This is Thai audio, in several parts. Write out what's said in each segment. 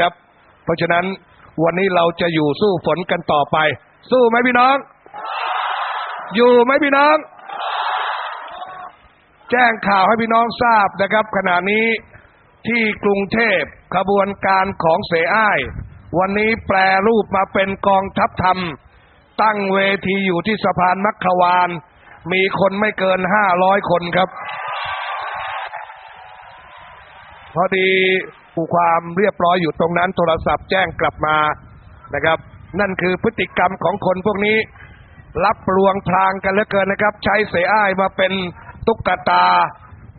ครับ เพราะฉะนั้นวันนี้เราจะอยู่สู้ฝนกันต่อไป สู้ไหมพี่น้อง อยู่ไหมพี่น้อง แจ้งข่าวให้พี่น้องทราบนะครับ ขณะนี้ที่กรุงเทพขบวนการของเสอ้าย วันนี้แปลรูปมาเป็นกองทัพธรรม ตั้งเวทีอยู่ที่สะพานมัคควาน มีคนไม่เกินห้าร้อยคนครับ พอดี ความเรียบร้อยอยู่ตรงนั้น โทรศัพท์แจ้งกลับมานะครับ นั่นคือพฤติกรรมของคนพวกนี้ รับลวงพรางกันเหลือเกินนะครับ ใช้เสอ้ายมาเป็นตุ๊กตา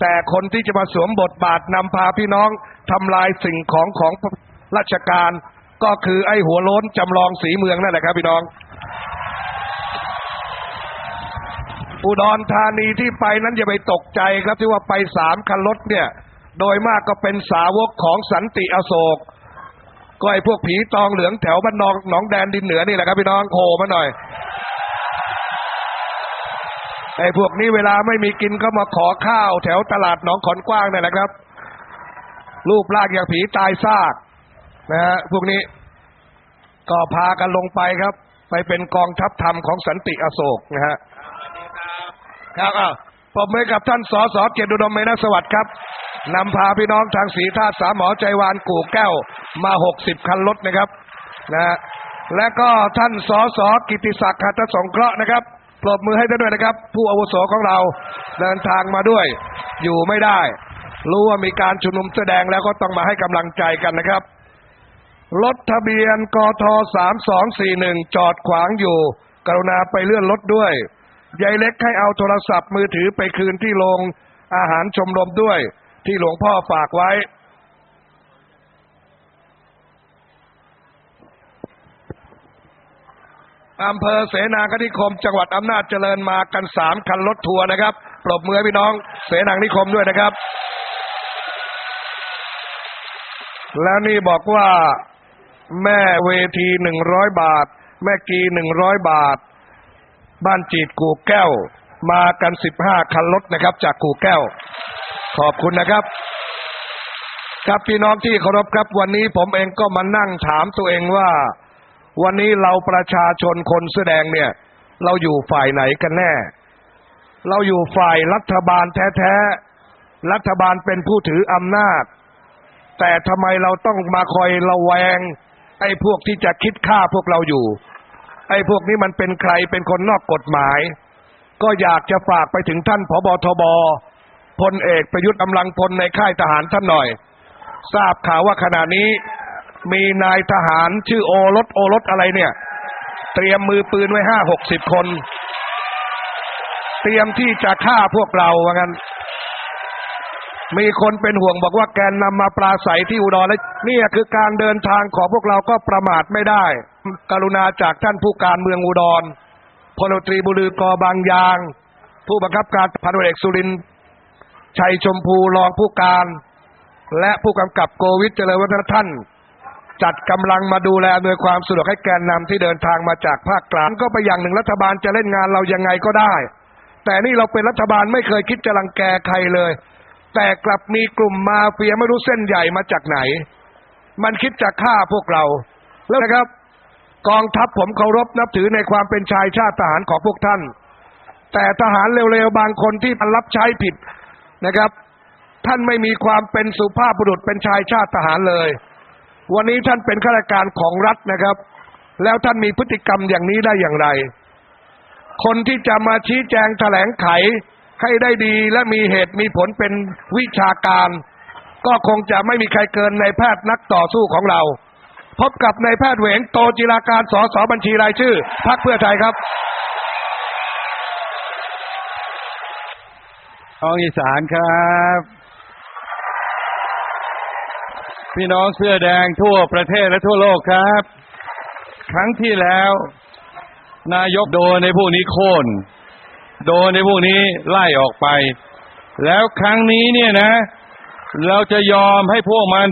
แต่คนที่จะมาสวมบทบาทนำพาพี่น้องทำลายสิ่งของของราชการ ก็คือไอ้หัวโล้นจำลองสีเมืองนั่นแหละครับพี่น้องอุดรธานีที่ไปนั้นอย่าไปตกใจครับที่ว่าไปสามคันรถเนี่ย โดยมากก็เป็นสาวกของสันติอโศกก็ไอ้พวกผีตองเหลืองแถวบ้านนองหนองแดนดินเหนือนี่แหละครับพี่น้องโผล่มาหน่อยไอ้พวกนี้เวลาไม่มีกินก็มาขอข้าว แถวตลาดหนองขอนกว้างนี่แหละครับ รูปร่างอย่างผีตายซากนะฮะพวกนี้ก็พากันลงไปครับ ไปเป็นกองทัพธรรมของสันติอโศกนะฮะครับอ้าวปรบมือกับท่านสสเกียรติอุดมเมนสวัสดิ์ครับ นำพาพี่น้องทางสีท่าตุสามหมอใจวานกู่แก้วมาหกสิบคันรถนะครับนะและก็ท่านสอสอกิติศักดิ์ขัตสงเคราะห์นะครับปรบมือให้ท่านด้วยนะครับ ผู้อาวุโสของเราเดินทางมาด้วย อยู่ไม่ได้ รู้ว่ามีการชุมนุมแสดงแล้วก็ต้องมาให้กำลังใจกันนะครับรถทะเบียนกทสามสองสี่หนึ่งจอดขวางอยู่ กรุณาไปเลื่อนรถด้วยยายเล็กให้เอาโทรศัพท์มือถือไปคืนที่โรงอาหารชมรมด้วย ที่หลวงพ่อฝากไว้ อำเภอเสนางคณิคม จังหวัดอำนาจเจริญมากันสามคันรถทัวร์นะครับ ปรบมือพี่น้องเสนางนิคมด้วยนะครับ แล้วนี่บอกว่าแม่เวทีหนึ่งร้อยบาท แม่กีหนึ่งร้อยบาท บ้านจีดกูแก้ว มากันสิบห้าคันรถนะครับ จากกูแก้ว ขอบคุณนะครับ ครับพี่น้องที่เคารพครับ วันนี้ผมเองก็มานั่งถามตัวเองว่า วันนี้เราประชาชนคนแสอแดงเนี่ย เราอยู่ฝ่ายไหนกันแน่ เราอยู่ฝ่ายรัฐบาลแท้ๆรัฐบาลเป็นผู้ถืออำนาจ แต่ทำไมเราต้องมาคอยระแวง ไอ้พวกที่จะคิดฆ่าพวกเราอยู่ ไอ้พวกนี้มันเป็นใครเป็นคนนอกกฎหมาย ก็อยากจะฝากไปถึงท่านผบทบ พลเอกประยุทธ์กำลังพลในค่ายทหารท่านหน่อย ทราบข่าวว่าขณะนี้มีนายทหารชื่อโอรสโอรสอะไรเนี่ย เตรียมมือปืนไว้ห้าหกสิบคน เตรียมที่จะฆ่าพวกเราว่างั้น มีคนเป็นห่วงบอกว่าแกนนำมาปราศัยที่อุดรและเนี่ยคือการเดินทางของพวกเราก็ประมาทไม่ได้ กรุณาจากท่านผู้การเมืองอุดรพลตรีบุลือกอบางยาง ผู้บังคับการพันวเอกสุรินทร์ ชัยชมพูรองผู้การ และผู้กำกับโกวิทเจริญวัฒนท่าน จัดกำลังมาดูแลอำนวยความสะดวกให้แกนนำที่เดินทางมาจากภาคกลางก็ไปอย่างหนึ่งรัฐบาลจะเล่นงานเรายังไงก็ได้ แต่นี่เราเป็นรัฐบาลไม่เคยคิดจะรังแกใครเลย แต่กลับมีกลุ่มมาเฟียไม่รู้เส้นใหญ่มาจากไหน มันคิดจะฆ่าพวกเรา แล้วนะครับ กองทัพผมเคารพนับถือในความเป็นชายชาติทหารของพวกท่าน แต่ทหารเร็วๆบางคนที่รับใช้ผิด นะครับ ท่านไม่มีความเป็นสุภาพบุรุษเป็นชายชาติทหารเลย วันนี้ท่านเป็นข้าราชการของรัฐนะครับ แล้วท่านมีพฤติกรรมอย่างนี้ได้อย่างไร คนที่จะมาชี้แจงแถลงไขให้ได้ดีและมีเหตุมีผลเป็นวิชาการ ก็คงจะไม่มีใครเกินในแพทย์นักต่อสู้ของเรา พบกับในายแพทย์เหวงโตจิราการสสบัญชีรายชื่อพรรคเพื่อไทยครับ ท้องอีสานครับ พี่น้องเสื้อแดงทั่วประเทศและทั่วโลกครับ ครั้งที่แล้ว นายกโดนในพวกนี้โค่นโดนในพวกนี้ไล่ออกไป แล้วครั้งนี้เนี่ยนะ เราจะยอมให้พวกมัน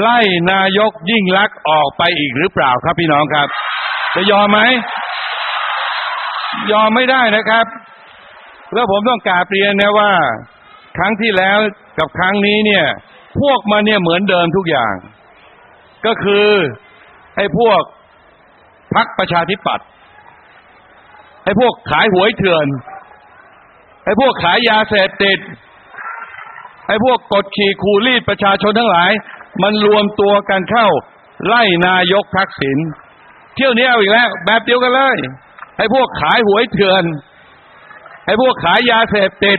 ไล่นายกยิ่งลักษณ์ออกไปอีกหรือเปล่าครับพี่น้องครับ จะยอมไหม ยอมไม่ได้นะครับ แล้วผมต้องกราบเรียนนะว่า ครั้งที่แล้วกับครั้งนี้เนี่ย พวกมันเนี่ยเหมือนเดิมทุกอย่าง ก็คือไอ้พวกพักประชาธิปัตย์ไอ้พวกขายหวยเถื่อน ไอ้พวกขายยาเสพติด ไอ้พวกกดขี่ขู่รีดประชาชนทั้งหลาย มันรวมตัวกันเข้า ไล่นายกทักษิณเที่ยวนี้เอาอีกแล้ว แบบเดียวกันเลย ไอ้พวกขายหวยเถื่อน ไอ้พวกขายยาเสพติด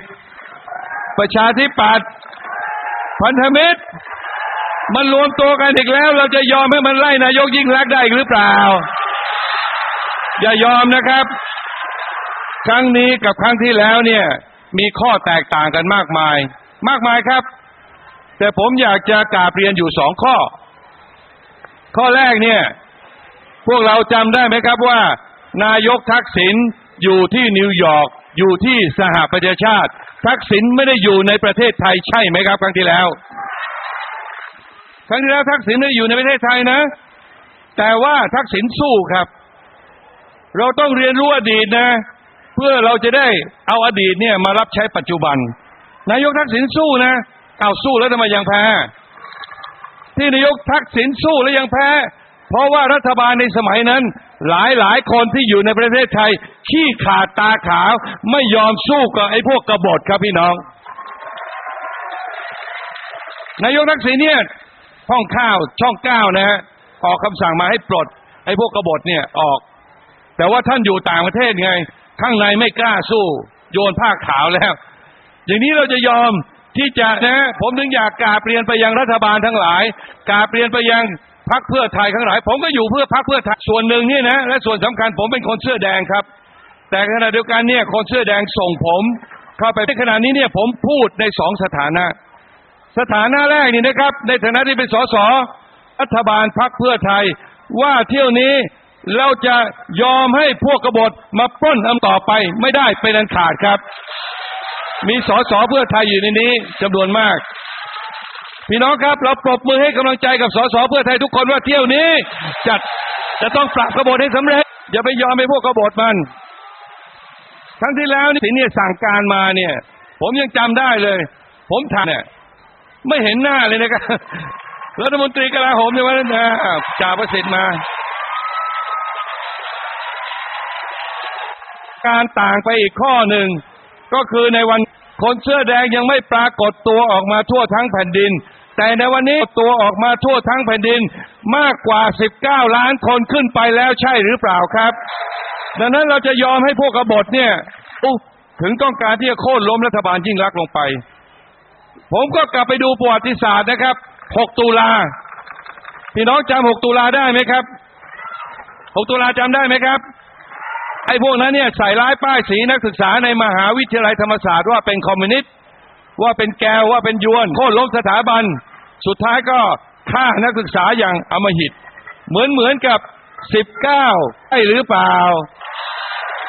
ประชาธิปัตย์พันธมิตร มันรวมตัวกันอีกแล้ว เราจะยอมให้มันไล่นายกยิ่งรักษณ์ได้หรือเปล่า อย่ายอมนะครับ ครั้งนี้กับครั้งที่แล้วเนี่ย มีข้อแตกต่างกันมากมาย มากมายครับ แต่ผมอยากจะกราบเรียนอยู่สองข้อ ข้อแรกเนี่ย พวกเราจำได้ไหมครับว่า นายกทักษิณอยู่ที่นิวยอร์ก อยู่ที่สหประชาชาติ ทักษิณไม่ได้อยู่ในประเทศไทยใช่ไหมครับ ครั้งที่แล้ว ครั้งที่แล้วทักษิณไม่ได้อยู่ในประเทศไทยนะ แต่ว่าทักษิณสู้ครับ เราต้องเรียนรู้อดีตนะ เพื่อเราจะได้เอาอดีตเนี่ยมารับใช้ปัจจุบัน นายกทักษิณสู้นะเอาสู้แล้วทำไมยังแพ้ ที่นายกทักษิณสู้แล้วยังแพ้ เพราะว่ารัฐบาลในสมัยนั้น หลายหลายคนที่อยู่ในประเทศไทยขี้ขาดตาขาวไม่ยอมสู้กับไอ้พวกกบฏครับพี่น้อง นายกทักษิณเนี่ยห้องข้าวช่องเก้านะฮะออกคำสั่งมาให้ปลดไอ้พวกกบฏเนี่ยออก แต่ว่าท่านอยู่ต่างประเทศไง ข้างในไม่กล้าสู้ โยนผ้าขาวแล้ว อย่างนี้เราจะยอมที่จะนะ ผมถึงอยากกาบเรียนไปยังรัฐบาลทั้งหลาย กาบเรียนไปยัง พักเพื่อไทยทั้งหลาย ผมก็อยู่เพื่อพักเพื่อไทยส่วนหนึ่งนี่นะและส่วนสำคัญผมเป็นคนเสื้อแดงครับ แต่ขณะเดียวกันเนี่ยคนเสื้อแดงส่งผมเข้าไปในขณะนี้เนี่ยผมพูดในสองสถานะ สถานะแรกนี่นะครับ ในฐานะที่เป็นสสรัฐบาลพักเพื่อไทย ว่าเที่ยวนี้เราจะยอมให้พวกกบฏมาปล้นอำต่อไปไม่ได้เป็นอันขาดครับ มีสสเพื่อไทยอยู่ในนี้จำนวนมาก พี่น้องครับ เราปรบมือให้กำลังใจกับสสเพื่อไทยทุกคนว่าเที่ยวนี้ จัดจะต้องปราบกบฏให้สำเร็จ อย่าไปยอมให้พวกกบฏมันครั้งที่แล้วนี่สิเนี่ยสั่งการมาเนี่ย ผมยังจำได้เลย ผมทำเนี่ยไม่เห็นหน้าเลยนะครับรัฐมนตรีกลาโหมในวันนั้นนะจ่าประสิทธิ์มา การต่างไปอีกข้อหนึ่ง ก็คือในวันคนเสื้อแดงยังไม่ปรากฏตัวออกมาทั่วทั้งแผ่นดิน แต่ในวันนี้ตัวออกมาทั่วทั้งแผ่นดินมากกว่า 19 ล้านคนขึ้นไปแล้วใช่หรือเปล่าครับ ดังนั้นเราจะยอมให้พวกกบฏเนี่ยอุ๊ถึงต้องการที่จะโค่นล้มรัฐบาลยิ่งรักลงไป ผมก็กลับไปดูประวัติศาสตร์นะครับ 6 ตุลา พี่น้องจำ6ตุลาได้ไหมครับ 6 ตุลาจำได้ไหมครับ ไอ้พวกนั้นเนี่ยใส่ร้ายป้ายสีนักศึกษาในมหาวิทยาลัยธรรมศาสตร์ว่าเป็นคอมมิวนิสต์ ว่าเป็นแกวว่าเป็นยวนโค่นล้มสถาบัน สุดท้ายก็ฆ่านักศึกษาอย่างอำมหิต เหมือนเหมือนกับ19ใช่หรือเปล่า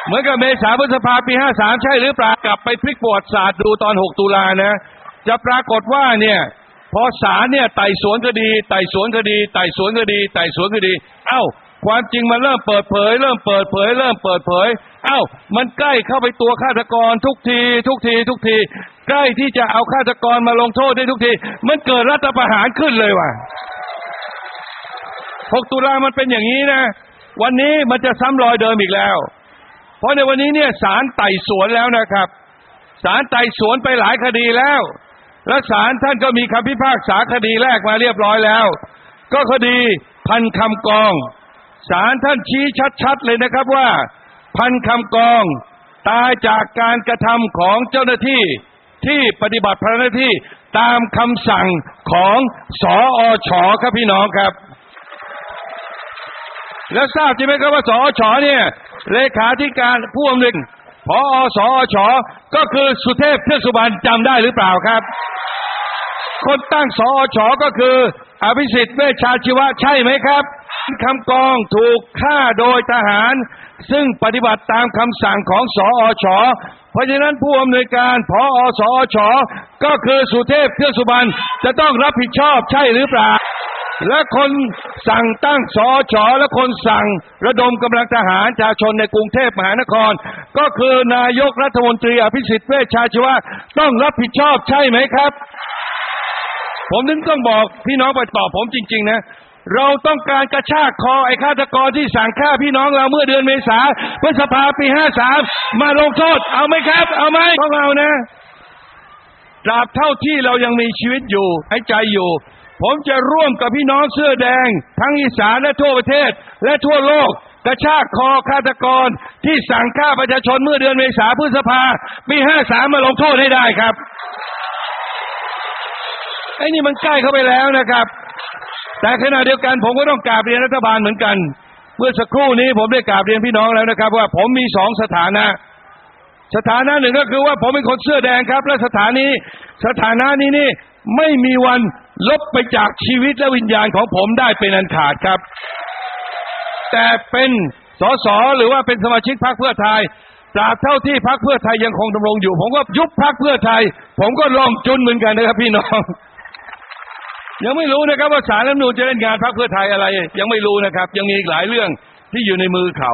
เหมือนกับเมษาพฤษภาปี53ใช่หรือเปล่ากลับไปพลิกประวัติศาสตร์ดูตอน6ตุลานะ จะปรากฏว่าเนี่ยพอศาลเนี่ยไต่สวนคดี ไต่สวนคดีไต่สวนคดีไต่สวนคดี เอ้า ความจริงมันเริ่มเปิดเผย เริ่มเปิดเผย เริ่มเปิดเผย เอ้า มันใกล้เข้าไปตัวฆาตกรทุกที ทุกที ทุกที ใกล้ที่จะเอาฆาตกรมาลงโทษได้ทุกที มันเกิดรัฐประหารขึ้นเลยว่ะ 6 ตุลามันเป็นอย่างนี้นะ วันนี้มันจะซ้ำรอยเดิมอีกแล้ว เพราะในวันนี้เนี่ยศาลไต่สวนแล้วนะครับ ศาลไต่สวนไปหลายคดีแล้ว และศาลท่านก็มีคำพิพากษาคดีแรกมาเรียบร้อยแล้ว ก็คดีพันคำกอง ศาลท่านชี้ชัดๆเลยนะครับว่า พันคำกองตายจากการกระทำของเจ้าหน้าที่ ที่ปฏิบัติภารหน้าที่ตามคำสั่งของสออชอครับพี่น้องครับ แล้วทราบใช่ไหมครับว่าสออชเนี่ยเลขาธิการผู้อำนวยพออสออชก็คือสุเทพเทือกสุบรรณจำได้หรือเปล่าครับ คนตั้งสออชก็คืออภิสิทธิ์เวชชาชีวะใช่ไหมครับคำกองถูกฆ่าโดยทหาร ซึ่งปฏิบัติตามคำสั่งของสอช เพราะฉะนั้นผู้อำนวยการพอสอชก็คือสุเทพเทือกสุบรรณจะต้องรับผิดชอบใช่หรือเปล่า และคนสั่งตั้งสอชอและคนสั่งระดมกำลังทหารประชาชนในกรุงเทพมหานคร ก็คือนายกรัฐมนตรีอภิสิทธิ์เวชชาชีวะต้องรับผิดชอบใช่ไหมครับ ผมถึงต้องบอกพี่น้องไปตอบผมจริง ๆ นะ เราต้องการกระชากคอไอ้ฆาตกรที่สั่งฆ่าพี่น้องเราเมื่อเดือนเมษาพฤษภาปีห้าสามมาลงโทษ เอาไหมครับ เอาไหมต้องเอานะตราบเท่าที่เรายังมีชีวิตอยู่หายใจอยู่ ผมจะร่วมกับพี่น้องเสื้อแดง ทั้งอีสานและทั่วประเทศ และทั่วโลกกระชากคอฆาตกรที่สั่งฆ่าประชาชนเมื่อเดือนเมษาพฤษภาปีห้าสามมาลงโทษให้ได้ครับไอ้นี่มันใกล้เข้าไปแล้วนะครับ แต่ขณะเดียวกันผมก็ต้องกราบเรียนรัฐบาลเหมือนกัน เมื่อสักครู่นี้ผมได้กราบเรียนพี่น้องแล้วนะครับ ว่าผมมีสองสถานะ สถานะหนึ่งก็คือว่าผมเป็นคนเสื้อแดงครับ และสถานีสถานะนี้นี่ไม่มีวันลบไปจากชีวิตและวิญญาณของผมได้เป็นอันขาดครับ แต่เป็นสสหรือว่าเป็นสมาชิกพรรคเพื่อไทยตราบเท่าที่พรรคเพื่อไทยยังคงดำรงอยู่ ผมก็ยุบพรรคเพื่อไทย ผมก็ลอมจุนเหมือนกันนะครับพี่น้อง ยังไม่รู้นะครับว่าสารรัฐมนูญจะเล่นงานพรรคเพื่อไทยอะไร ยังไม่รู้นะครับ ยังมีอีกหลายเรื่องที่อยู่ในมือเขา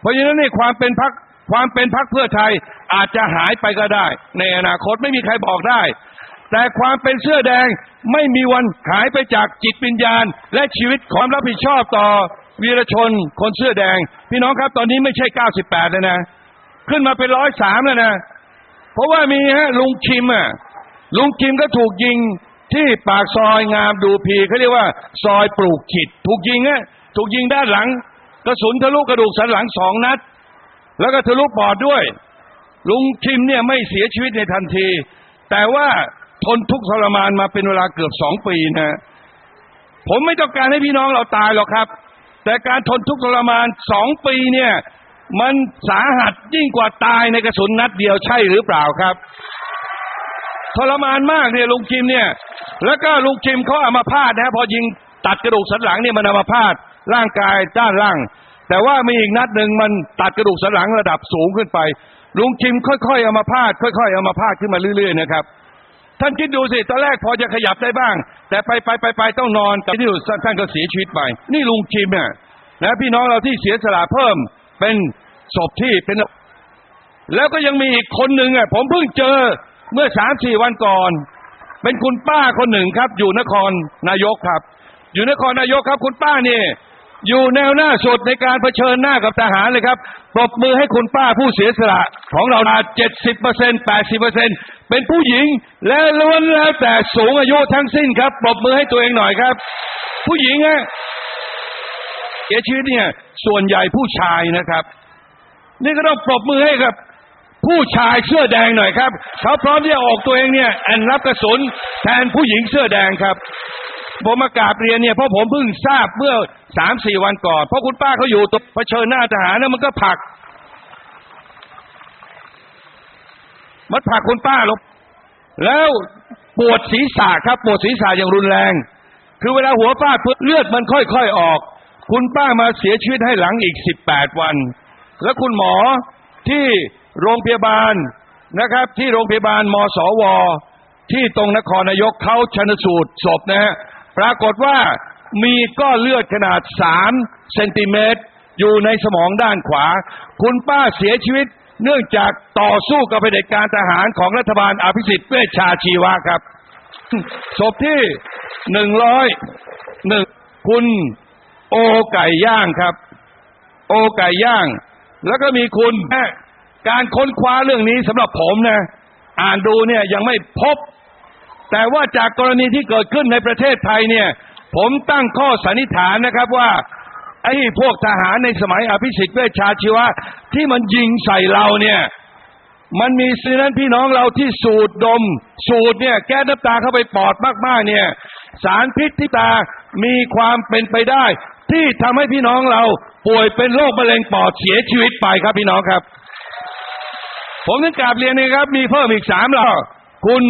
เพราะฉะนั้นในความเป็นพรรคความเป็นพรรคเพื่อไทยอาจจะหายไปก็ได้ ในอนาคตไม่มีใครบอกได้ แต่ความเป็นเสื้อแดงไม่มีวันหายไปจากจิตวิญญาณ และชีวิตความรับผิดชอบต่อวีรชนคนเสื้อแดง พี่น้องครับตอนนี้ไม่ใช่98แล้วนะ ขึ้นมาเป็นร้อยสามแล้วนะ เพราะว่ามีฮะลุงคิมอะลุงคิมก็ถูกยิง ที่ปากซอยงามดูพีเขาเรียกว่า ซอยปลูกขิด ถูกยิงอะถูกยิงด้านหลัง กระสุนทะลุกระดูกสันหลังสองนัด แล้วก็ทะลุปอดด้วย ลุงคิมเนี่ยไม่เสียชีวิตในทันที แต่ว่าทนทุกข์ทรมานมาเป็นเวลาเกือบสองปีนะผมไม่ต้องการให้พี่น้องเราตายหรอกครับ แต่การทนทุกข์ทรมานสองปีเนี่ย มันสาหัสยิ่งกว่าตายในกระสุนนัดเดียวใช่หรือเปล่าครับ ทรมานมากเนี่ยลุงจิมเนี่ย แล้วก็ลุงจิมเขาเอามาพาดนะพอยิงตัดกระดูกสันหลังเนี่ยมันเอามาพาดร่างกายด้านล่าง แต่ว่ามีอีกนัดหนึ่งมันตัดกระดูกสันหลังระดับสูงขึ้นไป ลุงจิมค่อยๆเอามาพาด ค่อยๆเอามาพาดขึ้นมาเรื่อยๆนะครับท่านคิดดูสิตอนแรกพอจะขยับได้บ้าง แต่ไปไปไปไปต้องนอนแต่ที่สุดท่านก็เสียชีวิตไป นี่ลุงจิมเนี่ยนะพี่น้องเราที่เสียสละเพิ่มเป็นศพที่เป็น แล้วก็ยังมีอีกคนหนึ่งอะผมเพิ่งเจอ เมื่อสามสี่วันก่อน เป็นคุณป้าคนหนึ่งครับ อยู่นครนายกครับ อยู่นครนายกครับ คุณป้านี่ อยู่แนวหน้าสุดในการเผชิญหน้ากับทหารเลยครับปรบมือให้คุณป้าผู้เสียสละของเรานาเจ็ดสิบเปอร์เซ็นแปดสิบเปอร์เซ็นเป็นผู้หญิง และล้วนแล้วแต่สูงอายุทั้งสิ้นครับปรบมือให้ตัวเองหน่อยครับ ผู้หญิงอะเสียชีวิตเนี่ย ส่วนใหญ่ผู้ชายนะครับ นี่ก็ต้องปรบมือให้กับ ผู้ชายเสื้อแดงหน่อยครับ เขาพร้อมที่จะออกตัวเองเนี่ยแอนรับกระสุนแทนผู้หญิงเสื้อแดงครับผมมากราบเรียนเนี่ยเพราะผมเพิ่งทราบเมื่อสามสี่วันก่อน เพราะคุณป้าเขาอยู่ตรงเผชิญหน้าทหารนะมันก็ผัก มันผักคุณป้าลงแล้วปวดศีรษะครับ ปวดศีรษะอย่างรุนแรง คือเวลาหัวฟาดปุ๊บเลือดมันค่อยๆออก คุณป้ามาเสียชีวิตให้หลังอีกสิบแปดวัน แล้วคุณหมอที่ โรงพยาบาลนะครับ ที่โรงพยาบาลมสว ที่ตรงนครนายกเขาชนสูตรศพนะฮะปรากฏว่ามีก้อนเลือดขนาดสามเซนติเมตรอยู่ในสมองด้านขวา คุณป้าเสียชีวิต เนื่องจากต่อสู้กับเผด็จการทหารของรัฐบาลอภิสิทธิ์เวชชาชีวะครับศพที่หนึ่งร้อยหนึ่งคุณโอไก่ย่างครับ โอไก่ย่าง แล้วก็มีคุณ การค้นคว้าเรื่องนี้สำหรับผมนะ อ่านดูเนี่ยยังไม่พบ แต่ว่าจากกรณีที่เกิดขึ้นในประเทศไทยเนี่ย ผมตั้งข้อสันนิษฐานนะครับว่า ไอ้พวกทหารในสมัยอภิสิทธิ์เวชชาชีวะ ที่มันยิงใส่เราเนี่ย มันมีสิ่งนั้นพี่น้องเราที่สูดดม สูดเนี่ย แก้น้ำตาเข้าไปปอดมากๆ เนี่ย สารพิษที่ตามีความเป็นไปได้ ที่ทำให้พี่น้องเราป่วยเป็นโรคมะเร็งปอดเสียชีวิตไปครับพี่น้องครับ ผมถึงกราบเรียนนะครับ มีเพิ่มอีกสามเราคุณ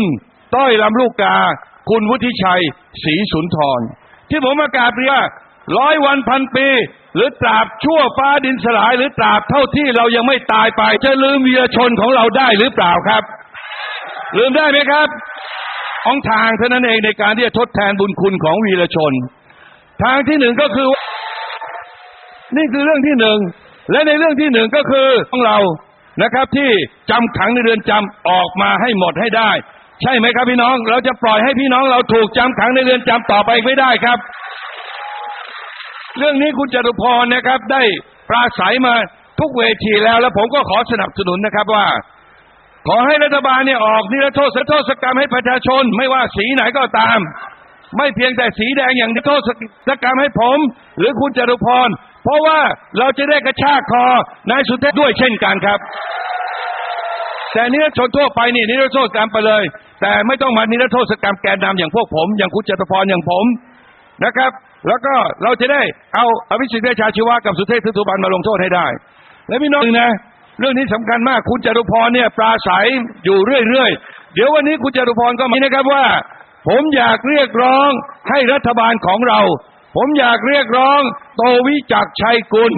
ต้อยลำลูกกา คุณวุฒิชัยศรีสุนทร ที่ผมมากราบเรียนร้อยวันพันปี หรือตราบชั่วฟ้าดินสลาย หรือตราบเท่าที่เรายังไม่ตายไป จะลืมวีรชนของเราได้หรือเปล่าครับ ลืมได้ไหมครับของทางเท่านั้นเองในการที่จะทดแทนบุญคุณของวีรชน ทางที่หนึ่งก็คือ นี่คือเรื่องที่หนึ่งและในเรื่องที่หนึ่งก็คือของเรา นะครับ ที่จำขังในเรือนจำออกมาให้หมดให้ได้ ใช่ไหมครับพี่น้อง เราจะปล่อยให้พี่น้องเราถูกจำขังในเรือนจำต่อไปไม่ได้ครับ เรื่องนี้คุณจตุพรนะครับ ได้ปราศัยมาทุกเวทีแล้วแล้วผมก็ขอสนับสนุนนะครับว่า ขอให้รัฐบาลเนี่ยออกนิรโทษโทษกรรมให้ประชาชน ไม่ว่าสีไหนก็ตาม ไม่เพียงแต่สีแดงอย่างนิรโทษกรรมให้ผม หรือคุณจตุพร เพราะว่าเราจะได้กระชากคอนายสุเทพด้วยเช่นกันครับ แต่นิรโทษทั่วไปนี่นิรโทษกรรมไปเลย แต่ไม่ต้องมานิรโทษกรรมแกนนำอย่างพวกผม อย่างคุณจตุพรอย่างผมนะครับ แล้วก็เราจะได้เอาอภิสิทธิ์เวชชาชีวะกับสุเทพเทือกสุบรรณมาลงโทษให้ได้ และพี่น้องนะเรื่องนี้สำคัญมากคุณจตุพรเนี่ยปราศัยอยู่เรื่อยๆ เดี๋ยววันนี้คุณจตุพรก็มานะครับว่า ผมอยากเรียกร้องให้รัฐบาลของเรา ผมอยากเรียกร้อง โตวิจักชัยกุล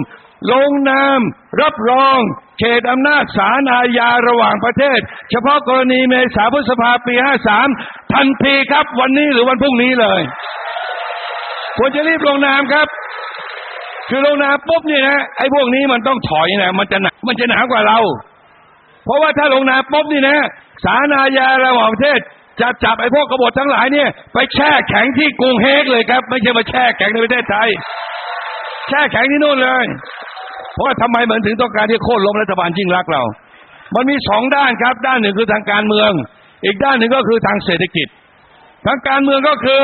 ลงนาม รับรอง เขตอำนาจศาลอาญาระหว่างประเทศ เฉพาะกรณีเมษาพฤษภาปี 53 ทันทีครับ วันนี้หรือวันพรุ่งนี้เลยควรจะรีบลงนามครับ คือลงนามปุ๊บเนี่ยนะไอ้พวกนี้มันต้องถอยนะมันจะหนักมันจะหนากว่าเรา เพราะว่าถ้าลงนามปุ๊บนี่นะศาลอาญาระหว่างประเทศ จะจับไอ้พวกกบฏทั้งหลายเนี่ย ไปแช่แข็งที่กรุงเฮกเลยครับ ไม่ใช่มาแช่แข็งในประเทศไทย แช่แข็งที่นู่นเลย เพราะว่าทำไมเหมือนถึงต้องการที่โค่นล้มรัฐบาลยิ่งรักเรา มันมีสองด้านครับ ด้านหนึ่งคือทางการเมือง อีกด้านหนึ่งก็คือทางเศรษฐกิจ ทางการเมืองก็คือ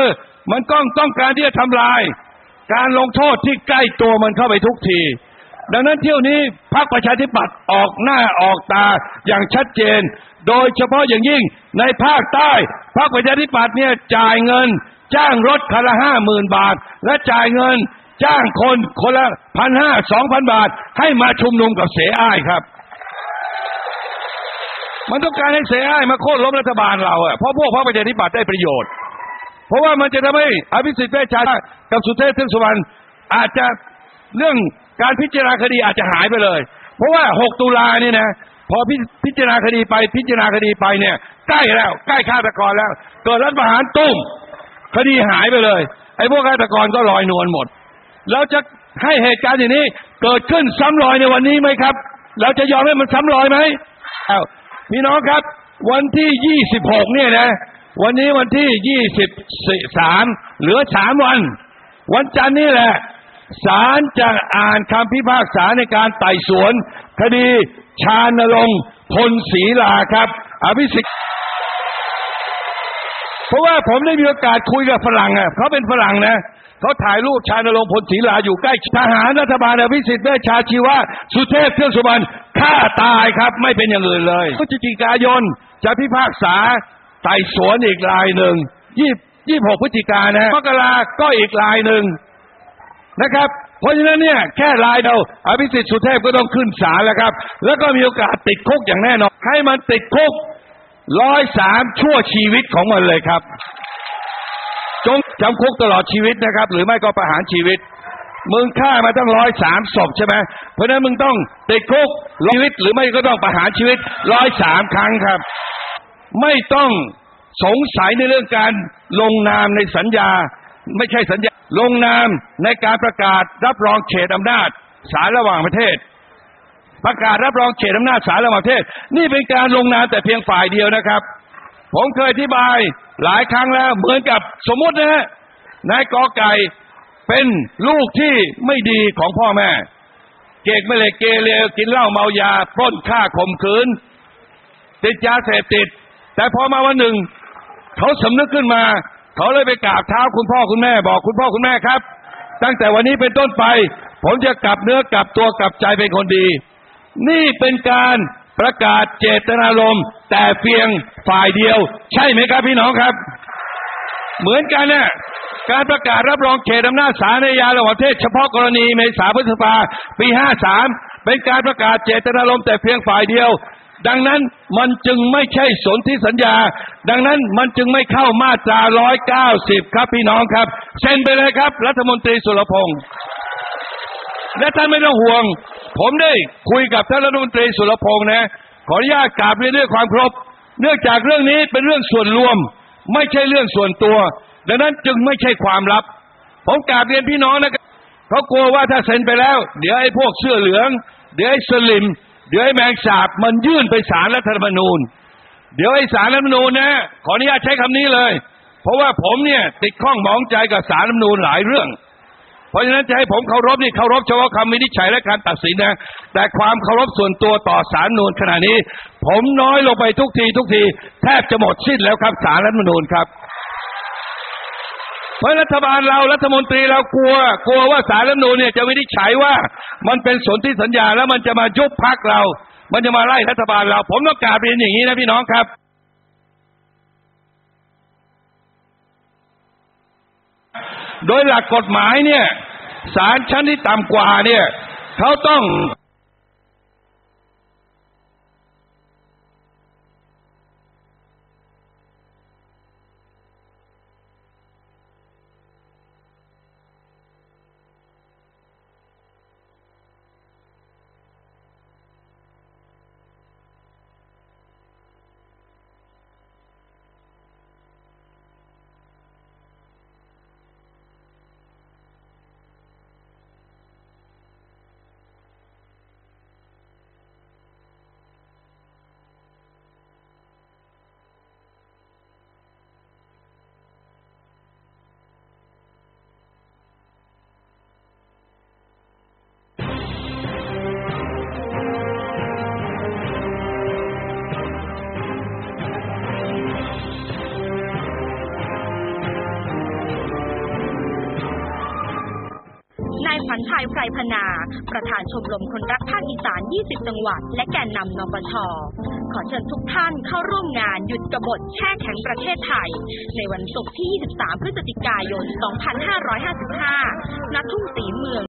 มันต้องต้องการที่จะทำลาย การลงโทษที่ใกล้ตัวมันเข้าไปทุกทีดังนั้นเที่ยวนี้พรรคประชาธิปัตย์ออกหน้าออกตาอย่างชัดเจน โดยเฉพาะอย่างยิ่งในภาคใต้พรรคประชาธิปัตย์เนี่ยจ่ายเงิน จ้างรถคันละห้าหมื่นบาท และจ่ายเงิน จ้างคนคนละพันห้าสองพันบาท ให้มาชุมนุมกับเสอ้ายครับ มันต้องการให้เสอ้ายมาโค่นล้มรัฐบาลเราอะเพราะพวกพรรคประชาธิปัตย์ได้ประโยชน์ เพราะว่ามันจะทำให้อภิสิทธิ์เวชชากับสุเทพเทือกสุวรรณอาจจะเรื่องการพิจารณาคดีอาจจะหายไปเลย เพราะว่า 6 ตุลาเนี่ยนะ พอพิพจารณาคดีไปพิจารณาคดีไปเนี่ย ใกล้แล้ว ใกล้ฆาตกรแล้วเกิดรัฐประหารตุ้มคดีหายไปเลย ไอ้พวกฆาตกรก็ลอยนวลหมดเราจะให้เหตุการณ์อย่างนี้ เกิดขึ้นซ้ำรอยในวันนี้ไหมครับ เราจะยอมให้มันซ้ำรอยไหมอ้าวพี่น้องครับ วันที่26เนี่ยนะ วันนี้วันที่23เหลือ3วัน วันจันทร์นี่แหละศาลจะอ่านคำพิพากษาในการไต่สวน คดี ชานรงค์พลศรีลาครับอภิสิทธิ์เพราะว่าผมได้มีโอกาสคุยกับฝรั่งอะเขาเป็นฝรั่งนะเขาถ่ายรูปชาญรงค์พลศรีลาอยู่ใกล้ทหารรัฐบาลอภิสิทธิ์เวชชาชีวะสุเทพเทือกสุบรรณฆ่าตายครับ ไม่เป็นอย่างอื่นเลยพฤศจิกายนจะพิพากษาไต่สวนอีกรายหนึ่งยี่ยี่หกพฤศจิกายนนะมกราก็อีกรายหนึ่งนะครับ เพราะฉะนั้นเนี่ยแค่รายเดียวอภิสิทธิ์สุเทพก็ต้องขึ้นศาลแล้วครับ แล้วก็มีโอกาสติดคุกอย่างแน่นอน ให้มันติดคุกร้อยสามชั่วชีวิตของมันเลยครับ จงจำคุกตลอดชีวิตนะครับ หรือไม่ก็ประหารชีวิต มึงฆ่ามาตั้งร้อยสามศพใช่ไหมเพราะนั้นมึงต้องติดคุกชีวิตหรือไม่ก็ต้องประหารชีวิตร้อยสามครั้งครับ ไม่ต้องสงสัยในเรื่องการลงนามในสัญญา ไม่ใช่สัญญา ลงนามในการประกาศรับรองเขตอำนาจศาลระหว่างประเทศ ประกาศรับรองเขตอำนาจศาลระหว่างประเทศ นี่เป็นการลงนามแต่เพียงฝ่ายเดียวนะครับ ผมเคยอธิบายหลายครั้งแล้วเหมือนกับสมมตินะฮะนายกอไก่เป็นลูกที่ไม่ดีของพ่อแม่ เกกไม่เลยเกเรกินเหล้าเมายาปล้นฆ่าข่มขืน ติดยาเสพติด แต่พอมาวันหนึ่ง เขาสำนึกขึ้นมา เขาเลยไปกราบเท้าคุณพ่อคุณแม่ บอกคุณพ่อคุณแม่ครับ ตั้งแต่วันนี้เป็นต้นไป ผมจะกลับเนื้อกลับตัวกลับใจเป็นคนดี นี่เป็นการประกาศเจตนารมณ์แต่เพียงฝ่ายเดียว ใช่ไหมครับพี่น้องครับ เหมือนกันน่ะการประกาศรับรองเขตอำนาจศาลในยาระหว่างประเทศเฉพาะกรณีเมษาพฤษภาปี 53 เป็นการประกาศเจตนารมณ์แต่เพียงฝ่ายเดียว ดังนั้นมันจึงไม่ใช่สนธิสัญญา ดังนั้นมันจึงไม่เข้ามาตรา190ครับพี่น้องครับ เซ็นไปเลยครับ รัฐมนตรีสุรพงษ์และท่านไม่ต้องห่วง ผมได้คุยกับท่านรัฐมนตรีสุรพงษ์นะ ขออนุญาตกราบเรียนด้วยความเคารพเนื่องจากเรื่องนี้เป็นเรื่องส่วนรวม ไม่ใช่เรื่องส่วนตัว ดังนั้นจึงไม่ใช่ความลับ ผมกราบเรียนพี่น้องนะครับเขากลัวว่าถ้าเซ็นไปแล้ว เดี๋ยวไอ้พวกเสื้อเหลือง เดี๋ยวไอ้สลิม เดี๋ยวไอ้แมงสาบมันยื่นไปศาลรัฐธรรมนูญ เดี๋ยวไอ้ศาลรัฐธรรมนูญนะขออนุญาตใช้คำนี้เลย เพราะว่าผมเนี่ย ติดข้องมองใจกับศาลรัฐธรรมนูญหลายเรื่องผราะฉะนั้นจะให้ผมเคารพนี่เคารพเฉพาะคำวินิจฉัยและการตัดสินนะ แต่ความเคารพส่วนตัวต่อสารรัฐธรรมนูนขณะนี้ ผมน้อยลงไปทุกทีทุกที แทบจะหมดสิ้นแล้วครับสารรัฐธรรมนูญครับ เพราะรัฐบาลเรารัฐมนตรีเรากลัว กลัวว่าสารรัฐมนูญเนี่ยจะวินิจฉัยว่ามันเป็นสนธิสัญญาแล้วมันจะมายุบพักเรา มันจะมาไล่รัฐบาลเรา ผมต้องกราบเรียนอย่างนี้นะพี่น้องครับโดยหลักกฎหมายเนี่ยศาลชั้นที่ต่ำกว่าเนี่ยเขาต้อง ยพรพนา ประธานชมรมคนรักภาคอีสาน 20 จังหวัด และแกนนำนปช ขอเชิญทุกท่านเข้าร่วมงานหยุดกบฏแช่แข็งประเทศไทย ในวันศุกร์ที่ 23 พฤศจิกายน 2555 ณ ทุ่งสีเมือง